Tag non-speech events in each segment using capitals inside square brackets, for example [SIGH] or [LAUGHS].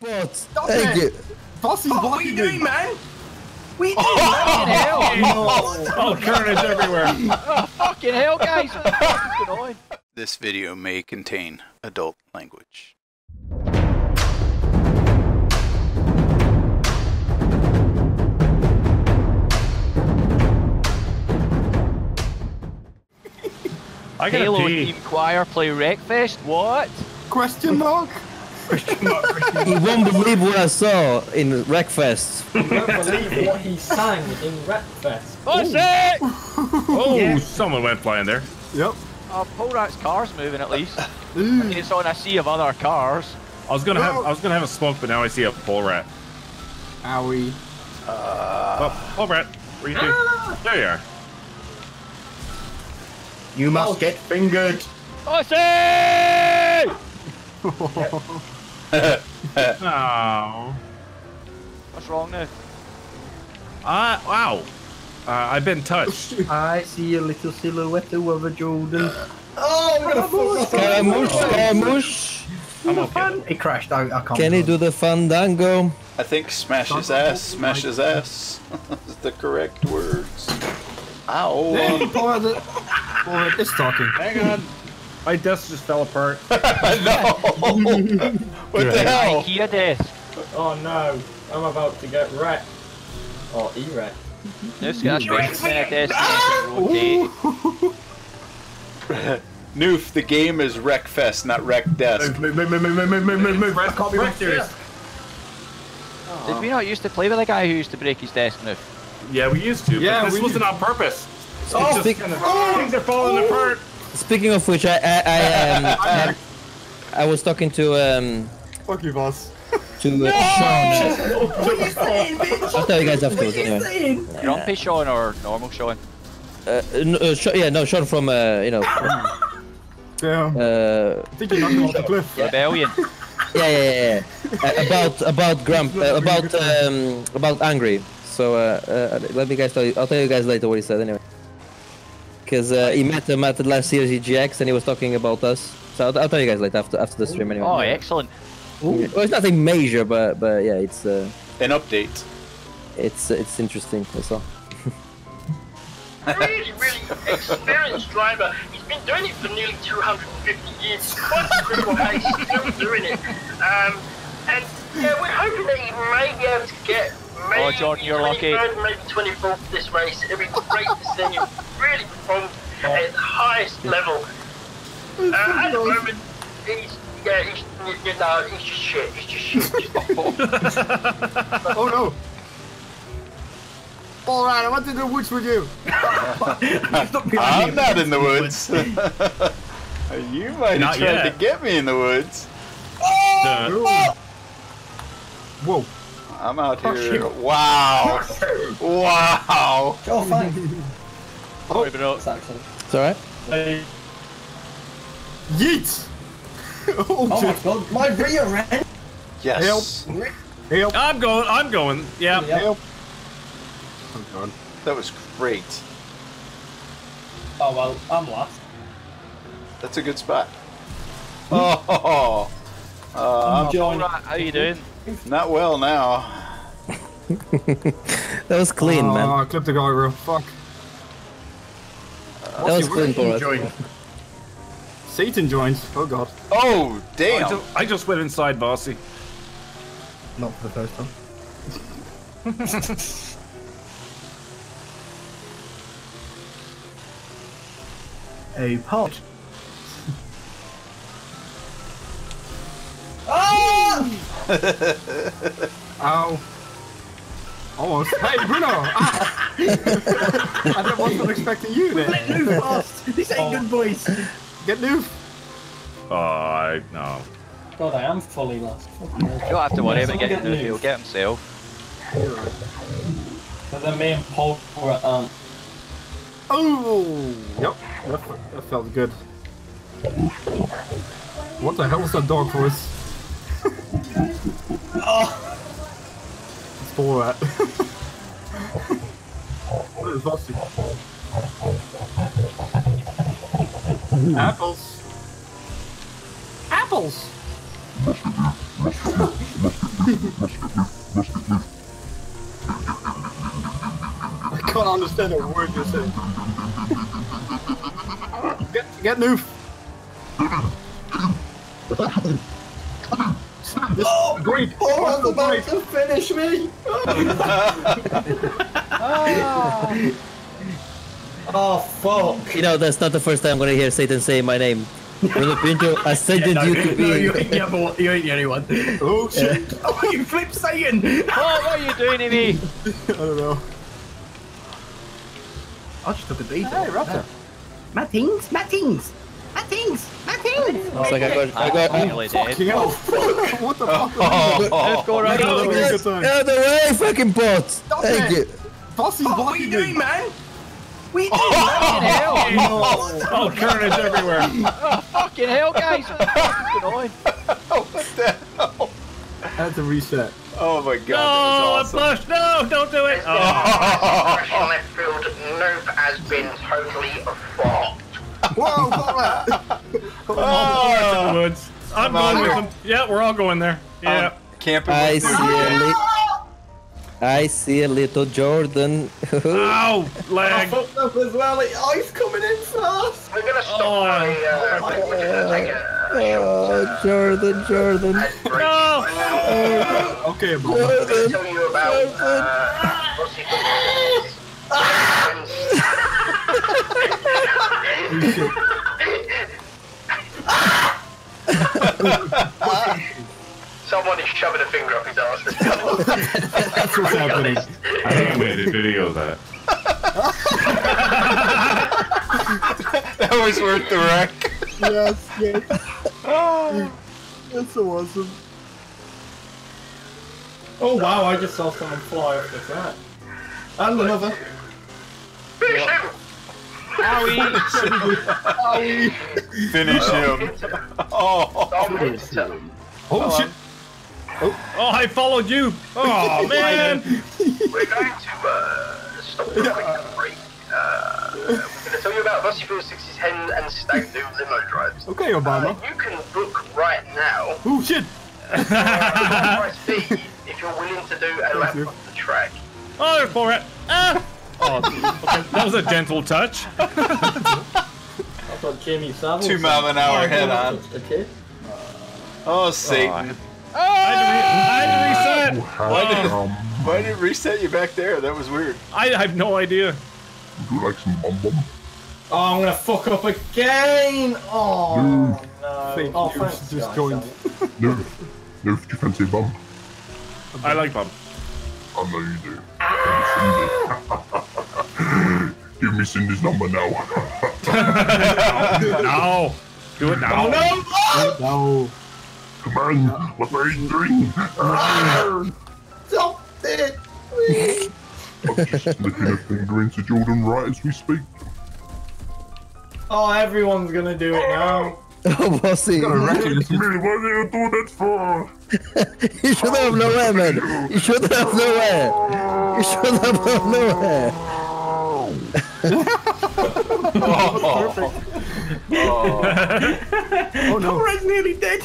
But Stop thank it. you. Bossy's oh, What are blocking you me. doing, man? We do oh, Fucking hell! [LAUGHS] Oh, carnage everywhere. [LAUGHS] Oh, fucking hell, guys! What's going on? This video may contain adult language. I gotta Halo pee. Team Choir play Wreckfest? What? Question mark? You won't believe what I saw in Wreckfest. You won't believe what he sang in Rapfest. What's it? Oh, someone went flying there. Yep. Oh, Polrat's car's moving at least. It's on a sea of other cars. I was gonna have I was gonna have a smoke, but now I see a Polrat. Owie. Uh, oh, Polrat. Where you doing? Ah! There you are. You must get fingered. What's [LAUGHS] it? Oh. What's wrong now? Uh, wow. Uh, I've been touched. [LAUGHS] I see a little silhouette of a Jordan. [GASPS] Oh, I'm gonna fuck myself. Scaramouche, Scaramouche. I'm okay. It crashed. I, I can't. Can he do the fandango? I think smash his ass, smash his ass is [LAUGHS] the correct words. Ow. [LAUGHS] Hey, Paul, the- Paul is talking. Hang on. My desk just fell apart. [LAUGHS] no! [LAUGHS] what the hell? IKEA desk. Oh no, I'm about to get wrecked. Or oh, e-wrecked. This guy's brings that ah! desk. [LAUGHS] Newf, the game is Wreckfest, not Wreck Desk. Move, move, move, move, move, move, move, can't be Wreck Did we not used to play with a guy who used to break his desk, Newf? Yeah, we used to, yeah, but this we... wasn't on purpose. Oh, just, kind of, oh, things are falling oh. apart. Speaking of which, I I I, um, had- I was talking to um Fuck you, boss. to uh, Sean. What are you saying, bitch? I'll tell you guys What afterwards are you anyway. saying? Grumpy Sean or normal Sean? Uh, n- uh, Sean, yeah, no, Sean from uh, you know, Damn. uh, I think you knocked him off the cliff. Yeah. Rebellion. yeah, yeah, yeah, yeah. Uh, about about Grump, uh, about um, about angry. So uh, uh, let me guys tell you. I'll tell you guys later what he said anyway. Because uh, he met him at the last year's EGX and he was talking about us. So I'll, I'll tell you guys later after after the stream anyway. Oh, excellent. Yeah. Well, it's nothing major, but but yeah, it's uh, An update. it's it's interesting. That's all. really, really experienced driver. He's been doing it for nearly 250 years. Quite incredible [LAUGHS] how he's still doing it. Um, and yeah, we're hoping that he may be able to get maybe Oh, Jordan, you're lucky. 23rd, maybe 24th this race. It'd be great to see you really perform at the highest level. Uh, at the moment, he's yeah, he's you know, he's just shit. He's just shit. [LAUGHS] Oh no. All right, I went to the woods with you. I'm not in the woods. [LAUGHS] [LAUGHS] you might Not have tried yet. to get me in the woods. Uh, Whoa. I'm out here. Wow. [LAUGHS] Wow. Oh, fine. Oh, bro. That's excellent. It's all right. Yeet. oh, [LAUGHS] Oh my [LAUGHS] god, my rear end! Yes. Help. I'm going. I'm going. Yeah. Yeah. Help. Oh god. That was great. Oh well, I'm lost. That's a good spot. Hmm. Oh. Uh, I'm joining. Alright, how are you doing? Not well now. [LAUGHS] That was clean, oh, man. I clipped the guy, bro. Fuck. That was clean for us. Satan joins. Oh god. Oh, I damn. just, I just went inside, bossy. Not for the first time. [LAUGHS] A pod. Ow. Almost. Hey, Bruno! [LAUGHS] Ah. I wasn't expecting you then. Move fast! This ain't good, boys! Get new. Oh, I no. God, I am fully lost. You don't have to worry about Someone getting get new. He'll moved. get himself. But then me and Paul were at, um, Oh! Yep. That, that felt good. What the hell was that dog voice? Oh, It's for that. what is Bossy? Apples. Apples! I can't understand a word you're saying. Get, get Newf. Great. Oh, about to finish me! [LAUGHS] Ah. oh, fuck. You know, that's not the first time I'm gonna hear Satan say my name. Brother Pinto, I said that no, you could no, you, be. ain't the other one- you ain't the only one. Oh shit. [LAUGHS] Oh, you flipped Satan! Oh, what are you doing to me? [LAUGHS] I don't know. I just took a beat. Hey, Raptor. Mattings, Mattings, Mattings, Mattings. It's like I got, I I got. nearly did. Fucking hell. what the oh, fuck? Oh, Go around. Oh. Out really good time. of the way, fucking bot! Thank it. you. Bossy's What are you doing, me. man? What are you doing? Fucking hell! Oh, carnage oh. everywhere. Fucking hell, guys! What the is going on? what the hell? I had to reset. Oh my god, No, I that was flushed. No, don't do it. [LAUGHS] Oh. Fresh in left field, Noob has been totally fucked. Whoa, fuck that. Oh, woods. I'm Come on going with here. them. Yeah, we're all going there. Yeah. awesome. Camping I with see a li- I see a little Jordan. Ow, I leg. fucked up as well. Oh, he's coming in fast. We're gonna stop Oh. by, uh, we're gonna take a, a oh, uh, Jordan, Jordan. break. No. Okay, I'm bro. gonna tell you about, uh, Rossi Someone is shoving a finger up his ass. That's what's happening. I think I made a video of that. [LAUGHS] That was worth the wreck. yes, yes. That's so awesome. Oh, wow, I just saw someone fly off the track. And another. Finish him! Owie! Finish him. Oh, Dominate him. Oh shit. Oh, I followed you. Oh, [LAUGHS] man. We're going to uh, stop for a quick break. Uh, we're going to tell you about Rossi Field 6's hen and stag do limo drives. Okay, Uh, Obama. you can book right now. Oh shit. Uh, price fee if you're willing to do a lap you. of the track. Oh, there's Borat. Ah. Oh, okay. That was a gentle touch. [LAUGHS] I thought Jimmy Savile. Two mile an hour head "Oh, on. touched the kid." oh, Satan. Oh, I had to, re- I had to reset. Oh, why did, Oh, why did it reset you back there? That was weird. I have no idea. Would you like some bum bum? Oh, I'm gonna fuck up again! Oh, no. Fake oh, news thanks, just guys. joined. [LAUGHS] No. No, do you fancy bum? I like bum. I know you do. [LAUGHS] Give me Cindy's number now. [LAUGHS] No. Do it now. No! No. Come on, let's [LAUGHS] raise the ring. Stop it! I'm just slipping a finger into Jordan right as we speak. Oh, everyone's gonna do it now. [LAUGHS] Oh, bossy. It's me, what do you do that for? You should have nowhere, man. You should have nowhere. You should have nowhere. Oh no. Conrad's nearly dead.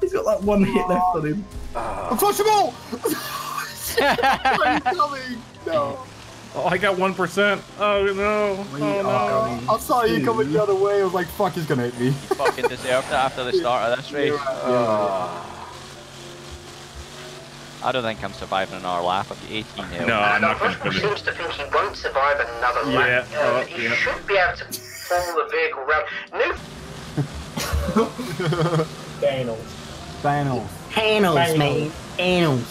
He's got like one hit left on him. Untouchable! I'm coming! No. Oh, I got 1%. Oh, no. Oh, no. I saw you coming the other way. I was like, fuck, he's gonna hit me. Fucking deserved it after the start of this race. Oh. I don't think I'm surviving another lap of the 18 [LAUGHS] hill. No, I'm not going to seems to think he won't survive another Yeah, lap. Uh, oh, he yeah. should be able to pull the vehicle round. New Daniel. Thanos. Annals, Bang. mate. Annals.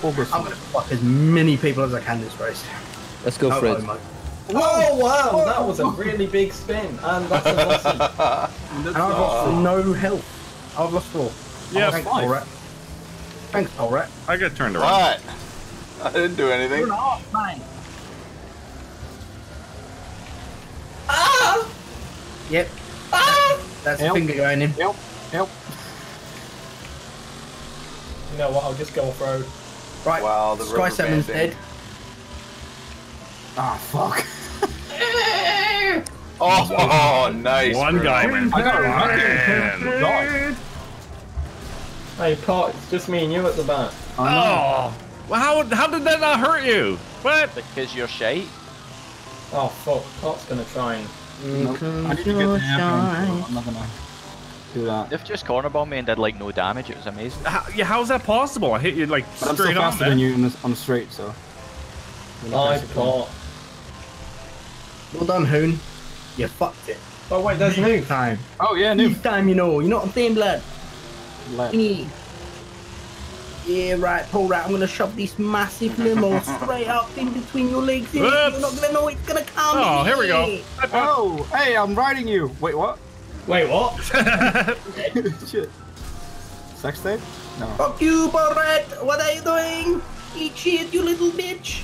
Focus. I'm gonna fuck as many people as I can this race. Let's go No, for it. no, mate. Oh, wow, that was a really big spin. And that's a [LAUGHS] bossy. And I've lost no health. I've lost four. Yeah, Oh, thanks, five. Polrat. Thanks, all right. I got turned around. What? I didn't do anything. You're an arse, man. Yep. That's Help. a finger going in. Help. Help. You know what, I'll just go off-road. Right. Wow, the Sky rubber Seven's dead. Ah, fuck. [LAUGHS] Oh, oh, nice. One bro. guy went. I got a Man. rocket. Hey, Pot, it's just me and you at the back. Oh, well, how how did that not hurt you? What? Because you're shite. Oh, fuck. Pot's gonna try and... Nope. I need to get the airplane, I'm not gonna do that. They've just corner bombed me and did like no damage. It was amazing. How, yeah, how's that possible? I hit you like But I'm straight still faster man. than you on the, on the straight, so. Hi, Pot. Well done, Hoon. You fucked it. Oh, wait, there's new. time. Oh yeah, new. New time, you know. You know what I'm saying, blood? Left. Yeah. Yeah, right, Paul, right. I'm gonna shove this massive limo [LAUGHS] straight up in between your legs. innit? You're not gonna know it's gonna come. Oh, here we go. yeah. Oh, hey, I'm riding you. Wait, what? Wait, what? [LAUGHS] [LAUGHS] Shit. Sex tape? No. Fuck you, Barrett. What are you doing? Eat shit, you little bitch.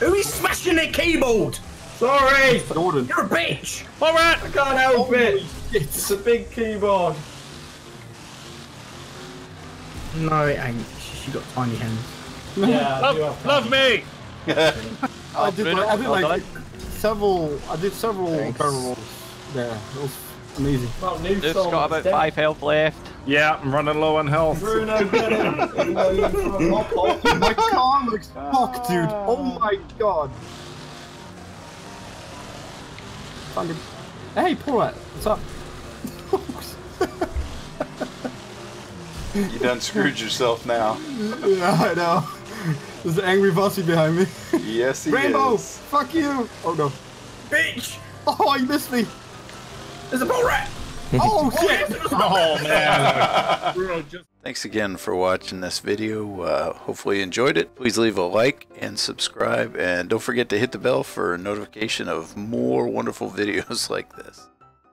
Who is smashing the keyboard? Sorry! Jordan. You're a bitch. All right. I can't help it! shit. It's a big keyboard. No, it ain't. She, she got tiny hands. Yeah, Love, have love me. [LAUGHS] I did, like, I did like several. I did several Thanks. barrel rolls there. It was amazing. Well, new Dude's song, got about Steph. five health left. Yeah, I'm running low on health. Bruno, get him! Even though you're from Hop Hop. My car looks fucked, dude. Oh my god. Fucking. Hey, Paulette, what's up? You done screwed yourself now. yeah, I know. There's an angry bossy behind me. Yes, he Rainbow, is. fuck you. Oh no. Bitch. Oh, you missed me. There's a ball rat. Oh shit. [LAUGHS] Oh man. [LAUGHS] Thanks again for watching this video. Uh, hopefully you enjoyed it. Please leave a like and subscribe. And don't forget to hit the bell for a notification of more wonderful [LAUGHS] videos like this.